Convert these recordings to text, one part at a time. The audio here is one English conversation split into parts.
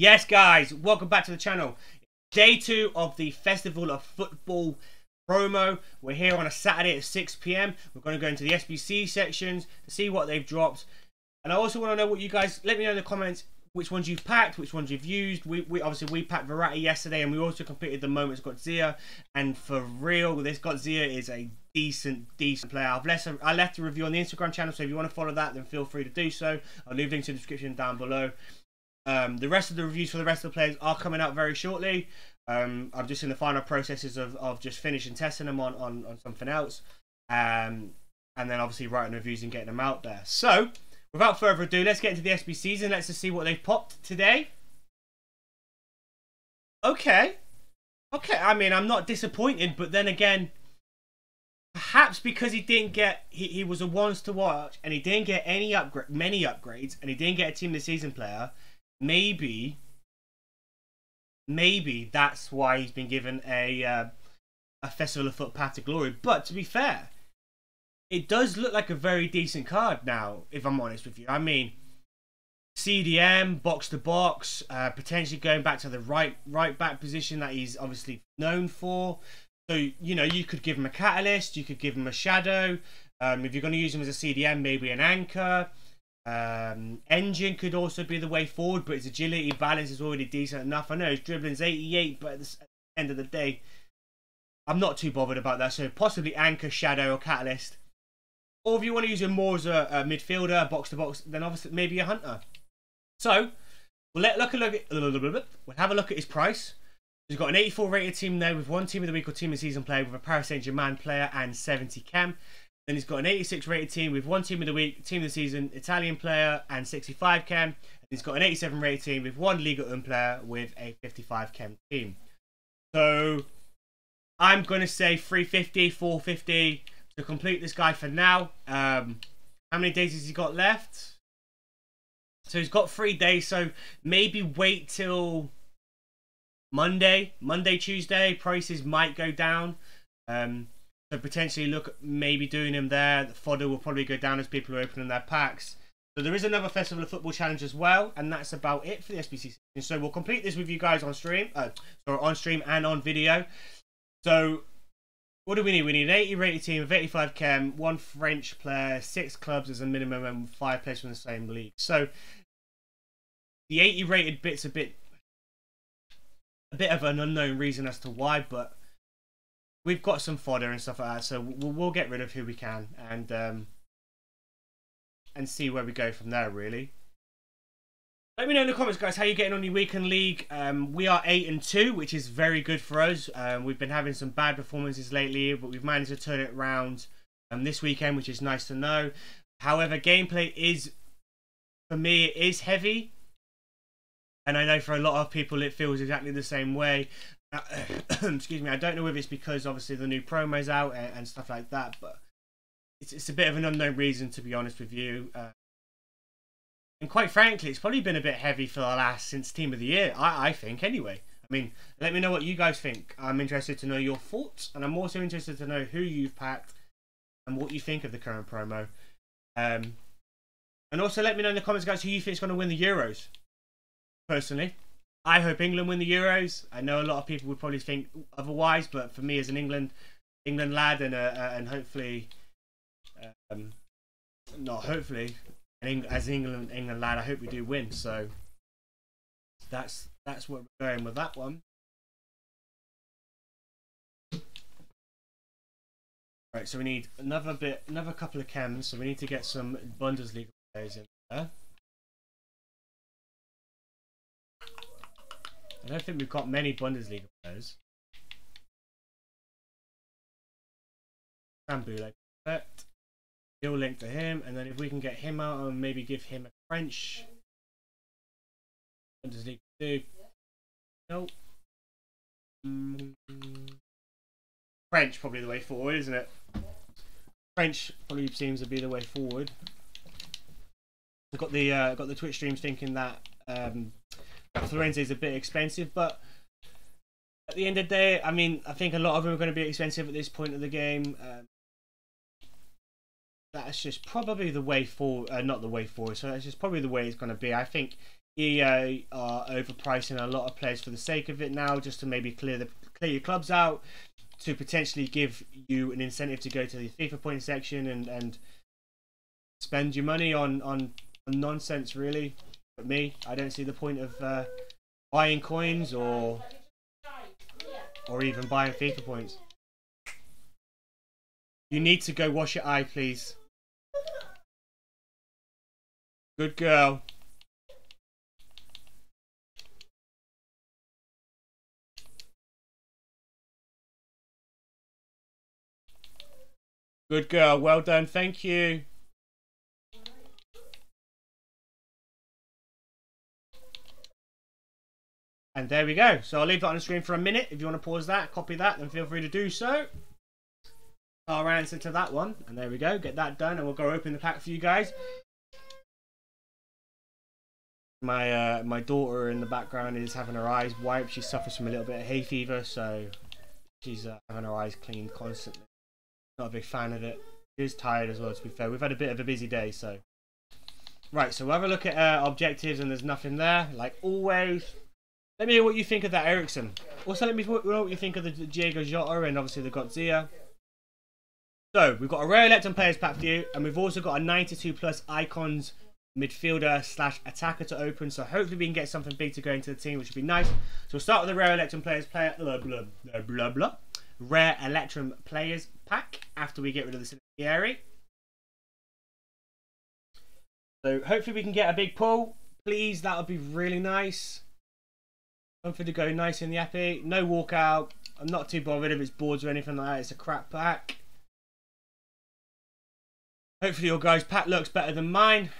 Yes, guys, welcome back to the channel. Day two of the Festival of Football promo. We're here on a Saturday at 6 p.m. We're going to go into the SBC sections to see what they've dropped. And I also want to know what you guys, let me know in the comments which ones you've packed, which ones you've used. We, we Obviously, we packed Verratti yesterday and we also completed the Moments Götze. And for real, this Götze is a decent, decent player. I've left, a, I left a review on the Instagram channel, so if you want to follow that, then feel free to do so. I'll leave links in the description down below. Um, the rest of the reviews for the rest of the players are coming out very shortly. Um, I'm just in the final processes of, of just finishing testing them on, on, on something else. Um, and then obviously writing reviews and getting them out there. So, without further ado, let's get into the SB season. Let's just see what they've popped today. Okay. Okay, I mean, I'm not disappointed, but then again, perhaps because he didn't get, he, he was a once to watch, and he didn't get any upgrade, many upgrades, and he didn't get a team of the season player, maybe maybe that's why he's been given a uh, a festival of foot path to glory. But to be fair, it does look like a very decent card now. If I'm honest with you, I mean, CDM box to box, uh, potentially going back to the right right back position that he's obviously known for. So you know, you could give him a catalyst, you could give him a shadow. Um, if you're going to use him as a CDM, maybe an anchor. Um, engine could also be the way forward, but his agility balance is already decent enough. I know his dribbling's 88, but at the end of the day, I'm not too bothered about that. So possibly anchor, shadow, or catalyst. Or if you want to use him more as a, a midfielder, box to box, then obviously maybe a hunter. So we'll let look a look at we'll have a look at his price. He's got an 84 rated team there with one team of the week or team of season player with a Paris Saint Germain player and 70 chem. Then he's got an 86 rated team with one team of the week, team of the season, Italian player, and 65 chem. He's got an 87 rated team with one Ligue 1 player with a 55 chem team. So I'm going to say 350, 450 to complete this guy for now. Um, how many days has he got left? So he's got three days. So maybe wait till Monday, Monday, Tuesday. Prices might go down. Um, so potentially look maybe doing him there. The fodder will probably go down as people are opening their packs. So there is another Festival of Football challenge as well, and that's about it for the SBC. So we'll complete this with you guys on stream, uh, or on stream and on video. So what do we need? We need an 80 rated team of 85 chem, one French player, six clubs as a minimum, and five players from the same league. So the 80 rated bit's a bit, a bit of an unknown reason as to why, but we've got some fodder and stuff like that, so we'll, we'll get rid of who we can and um, and see where we go from there. Really. Let me know in the comments, guys, how you're getting on your weekend league. Um, we are eight and two, which is very good for us. Um, we've been having some bad performances lately, but we've managed to turn it around um, this weekend, which is nice to know. However, gameplay is, for me, it is heavy. And I know for a lot of people it feels exactly the same way. Uh, excuse me, I don't know if it's because obviously the new promo's out and, and stuff like that, but it's, it's a bit of an unknown reason to be honest with you. Uh, and quite frankly, it's probably been a bit heavy for the last since Team of the Year, I, I think, anyway. I mean, let me know what you guys think. I'm interested to know your thoughts, and I'm also interested to know who you've packed and what you think of the current promo. Um, and also let me know in the comments, guys, who you think is going to win the Euros. Personally, I hope England win the Euros. I know a lot of people would probably think otherwise, but for me as an England England lad and uh, uh and hopefully, um, not hopefully, as an England England lad, I hope we do win. So that's that's what we're going with that one. Right, so we need another bit, another couple of chems. So we need to get some Bundesliga players in there. I don't think we've got many Bundesliga players. Sambule, perfect. He'll link to him, and then if we can get him out and maybe give him a French Bundesliga two. Nope. Mm. French probably the way forward, isn't it? French probably seems to be the way forward. I've got the uh, got the Twitch streams thinking that um, Florenzi is a bit expensive, but at the end of the day, I mean, I think a lot of them are going to be expensive at this point of the game. Um, that's just probably the way forward, uh, not the way forward, so that's just probably the way it's going to be. I think EA are overpricing a lot of players for the sake of it now, just to maybe clear the clear your clubs out, to potentially give you an incentive to go to the FIFA point section and and spend your money on on, on nonsense. Really, but me, I don't see the point of uh, buying coins or or even buying FIFA points. You need to go wash your eye, please. Good girl. Good girl. Well done. Thank you. And there we go. So I'll leave that on the screen for a minute. If you want to pause that, copy that, then feel free to do so. Our answer to that one. And there we go. Get that done and we'll go open the pack for you guys. My uh, my daughter in the background is having her eyes wiped. She suffers from a little bit of hay fever, so she's uh, having her eyes cleaned constantly. Not a big fan of it. She is tired as well, to be fair. We've had a bit of a busy day, so. Right, so we'll have a look at uh, objectives, and there's nothing there, like always. Let me know what you think of that Eriksen. Also, let me know what you think of the Diego Jota and obviously the Godzilla. So, we've got a rare Electrum Players pack for you, and we've also got a 92 plus icons midfielder slash attacker to open. So hopefully we can get something big to go into the team, which would be nice. So we'll start with the rare Electrum Players player, blah, blah, blah, blah, blah. Rare Electrum Players pack after we get rid of the Sinieri. So hopefully we can get a big pull. Please, that would be really nice. Something to go nice in the epi. No walkout. I'm not too bothered if it's boards or anything like that. It's a crap pack. Hopefully your guys' pack looks better than mine.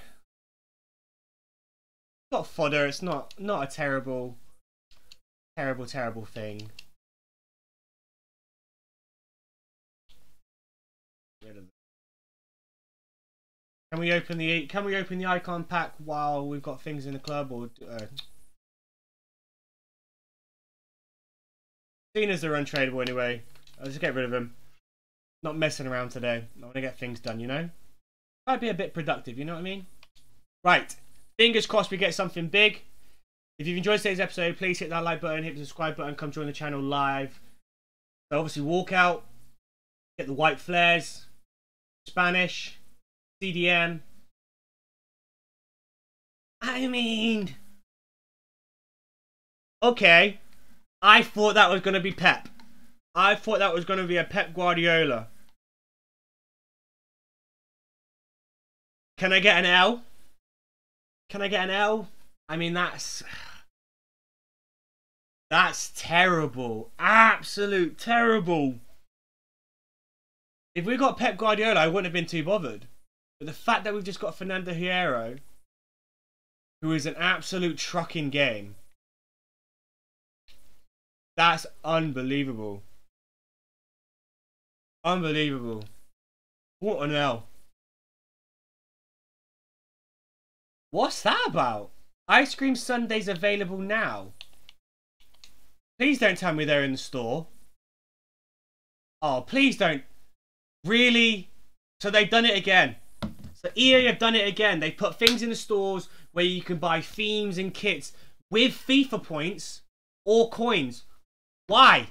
Not fodder. It's not not a terrible, terrible, terrible thing. Can we open the can we open the icon pack while we've got things in the club or uh, Seeing as they're untradeable anyway, I'll just get rid of them. Not messing around today. I want to get things done, you know? I'd be a bit productive, you know what I mean? Right. Fingers crossed we get something big. If you've enjoyed today's episode, please hit that like button, hit the subscribe button, come join the channel live. So obviously walk out, get the white flares, Spanish, CDM. I mean, okay. I thought that was going to be Pep. I thought that was going to be a Pep Guardiola. Can I get an L? Can I get an L? I mean, that's... That's terrible. Absolute terrible. If we got Pep Guardiola, I wouldn't have been too bothered. But the fact that we've just got Fernando Hierro, who is an absolute trucking game, that's unbelievable. Unbelievable. What an L. What's that about? Ice cream sundaes available now. Please don't tell me they're in the store. Oh, please don't. Really? So they've done it again. So EA have done it again. They put things in the stores where you can buy themes and kits with FIFA points or coins. Why?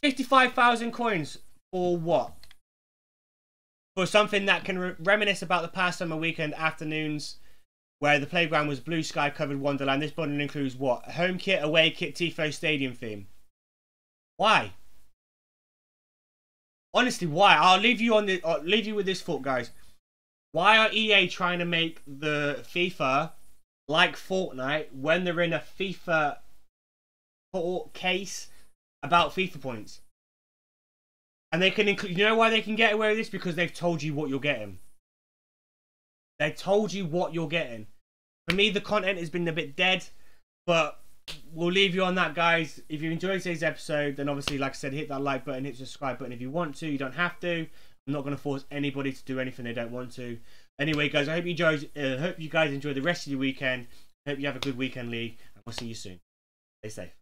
55,000 coins for what? For something that can re reminisce about the past summer weekend afternoons where the playground was blue sky covered wonderland. This bundle includes what? Home kit, away kit, Tifo stadium theme. Why? Honestly, why? I'll leave you on the I'll leave you with this thought, guys. Why are EA trying to make the FIFA like Fortnite when they're in a FIFA court case about FIFA points? And they can include. You know why they can get away with this? Because they've told you what you're getting. They told you what you're getting. For me, the content has been a bit dead, but we'll leave you on that, guys. If you enjoyed today's episode, then obviously, like I said, hit that like button, hit the subscribe button if you want to. You don't have to. I'm not going to force anybody to do anything they don't want to. Anyway, guys, I hope you enjoy. Uh, hope you guys enjoy the rest of your weekend. Hope you have a good weekend, league, and we'll see you soon. Stay safe.